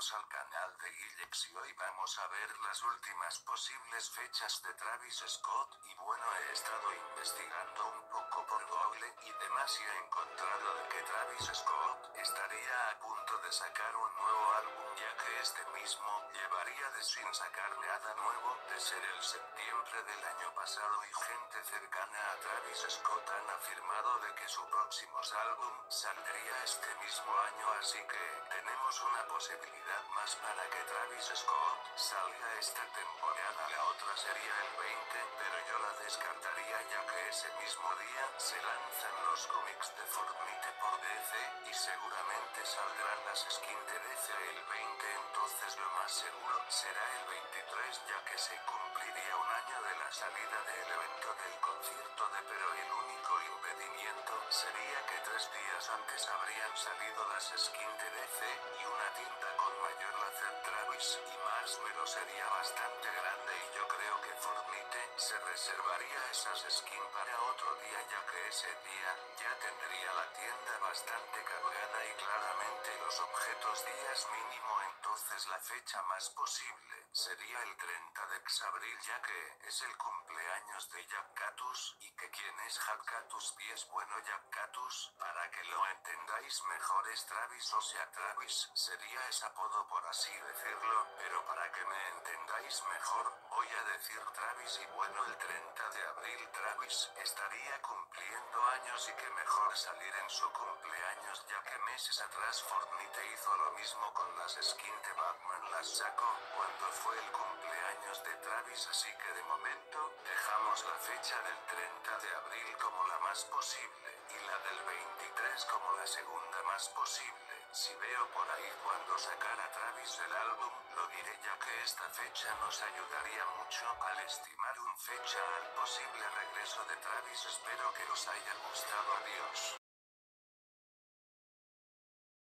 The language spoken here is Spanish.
al canal de Gillex y hoy vamos a ver las últimas posibles fechas de Travis Scott. Y bueno he estado investigando un poco por Google y demás y he encontrado de que Travis Scott estaría a punto de sacar un nuevo álbum ya que este mismo llevaría de sin sacar nada nuevo de ser el septiembre del año pasado. Y gente cercana a Travis Scott han afirmado de que su próximo álbum saldría este mismo año. Así que tenemos una posibilidad más para que Travis Scott salga esta temporada. La otra sería el 20, pero yo la descartaría ya que ese mismo día se lanzan los cómics de Fortnite por DC y seguramente saldrán las skins de DC el 20, entonces lo más seguro será el 23 ya que se cumpliría un año de la salida del evento del concierto de pero el único impedimento sería tres días antes habrían salido las skins de DC y una tinta con mayor láser Travis y Marshmallow sería bastante grande y yo se reservaría esas skins para otro día ya que ese día ya tendría la tienda bastante cargada y claramente los objetos días mínimo entonces la fecha más posible sería el 30 de abril ya que es el cumpleaños de Jack Catus y que quien es Jack Catus y es bueno Jack Catus para que lo entendáis mejor es Travis o sea Travis sería ese apodo por así decirlo pero para que me entendáis mejor voy a decir Travis y bueno el 30 de abril Travis estaría cumpliendo años y que mejor salir en su cumpleaños ya que meses atrás Fortnite hizo lo mismo con las skins de Batman las sacó cuando fue el cumpleaños de Travis así que de momento dejamos la fecha del 30 de abril como la más posible y la del 23 como la segunda más posible. Si veo por ahí cuando sacara Travis el álbum, lo diré ya que esta fecha nos ayudaría mucho al estimar un fecha al posible regreso de Travis. Espero que os haya gustado. Adiós.